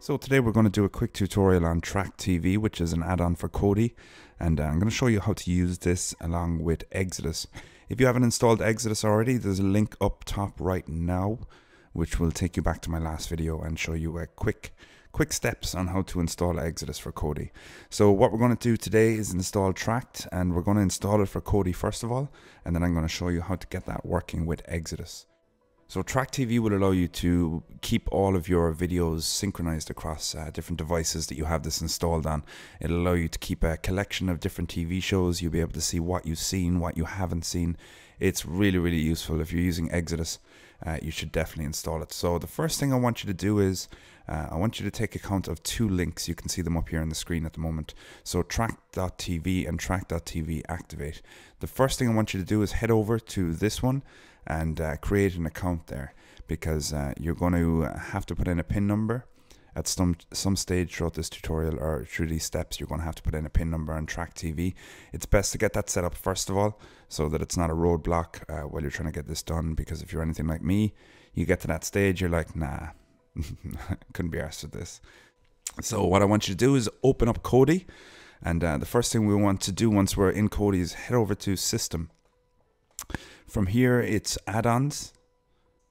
So today we're going to do a quick tutorial on Trakt TV, which is an add-on for Kodi, and uh, I'm going to show you how to use this along with Exodus. If you haven't installed Exodus already, there's a link up top right now, which will take you back to my last video and show you a quick quick steps on how to install Exodus for Kodi. So what we're going to do today is install Trakt, and we're going to install it for Kodi first of all, and then I'm going to show you how to get that working with Exodus. So Trakt TV will allow you to keep all of your videos synchronized across uh, different devices that you have this installed on. It'll allow you to keep a collection of different TV shows. You'll be able to see what you've seen, what you haven't seen. It's really, really useful. If you're using Exodus, uh, you should definitely install it. So the first thing I want you to do is uh, I want you to take account of two links. You can see them up here on the screen at the moment. So trakt.tv and trakt.tv activate. The first thing I want you to do is head over to this one and uh, create an account there because uh, you're going to have to put in a PIN number at some some stage throughout this tutorial or through these steps. You're going to have to put in a pin number on Trakt TV it's best to get that set up first of all so that it's not a roadblock uh, while you're trying to get this done because if you're anything like me you get to that stage you're like nah couldn't be asked with this. So what I want you to do is open up Kodi and uh, the first thing we want to do once we're in Kodi is head over to system from here, it's add-ons.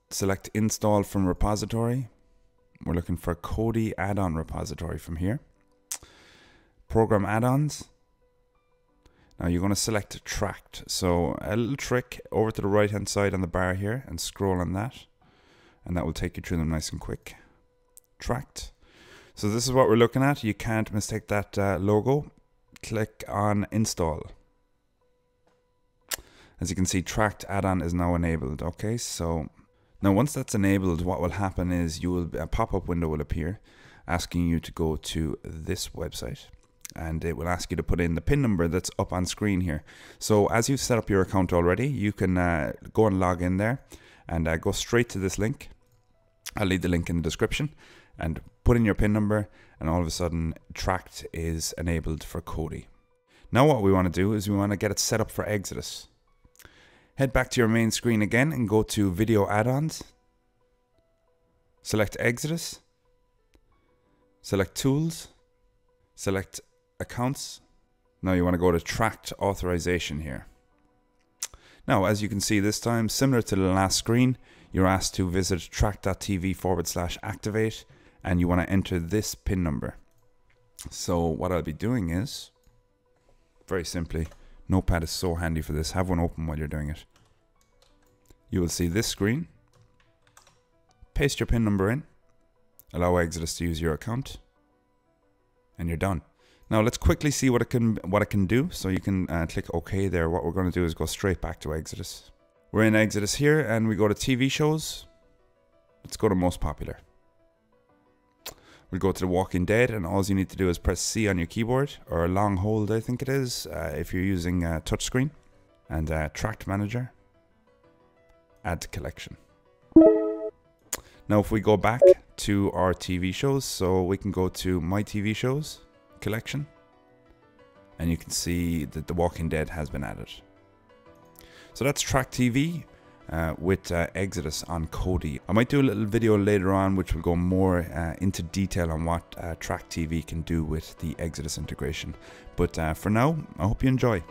Select install from repository. We're looking for Kodi add-on repository from here. Program add-ons. Now you're going to select Trakt. So a little trick over to the right hand side on the bar here and scroll on that. And that will take you through them nice and quick. Trakt. So this is what we're looking at. You can't mistake that uh, logo. Click on install. As you can see, Trakt add-on is now enabled. Okay, so now once that's enabled, what will happen is you will a pop-up window will appear asking you to go to this website and it will ask you to put in the pin number that's up on screen here. So as you've set up your account already, you can uh, go and log in there and uh, go straight to this link. I'll leave the link in the description and put in your pin number and all of a sudden Trakt is enabled for Kodi. Now what we want to do is we want to get it set up for Exodus. Head back to your main screen again and go to Video Add-ons. Select Exodus. Select Tools. Select Accounts. Now you want to go to Trakt Authorization here. Now, as you can see this time, similar to the last screen, you're asked to visit trakt.tv forward slash activate and you want to enter this PIN number. So what I'll be doing is, very simply, Notepad is so handy for this. Have one open while you're doing it. You will see this screen. Paste your PIN number in. Allow Exodus to use your account. And you're done. Now let's quickly see what it can what it can do. So you can uh, click OK there. What we're going to do is go straight back to Exodus. We're in Exodus here and we go to TV shows. Let's go to most popular. We'll go to The Walking Dead, and all you need to do is press C on your keyboard, or a long hold, I think it is, uh, if you're using a touchscreen, and uh, Trakt Manager, Add to Collection. Now, if we go back to our TV shows, so we can go to My TV Shows collection, and you can see that The Walking Dead has been added. So that's Trakt TV uh, with uh, Exodus on Kodi. I might do a little video later on which will go more uh, into detail on what uh, Trakt TV can do with the Exodus integration. But uh, for now, I hope you enjoy.